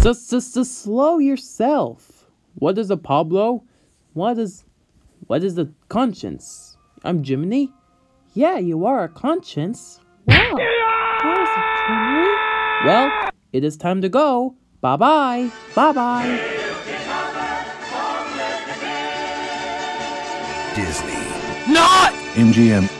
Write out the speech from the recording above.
Slow yourself. What is a Pablo? What is what is the conscience? I'm Jiminy? Yeah, you are a conscience. Wow. Yeah! Well, it is time to go. Bye bye. Bye bye. Disney. Not! MGM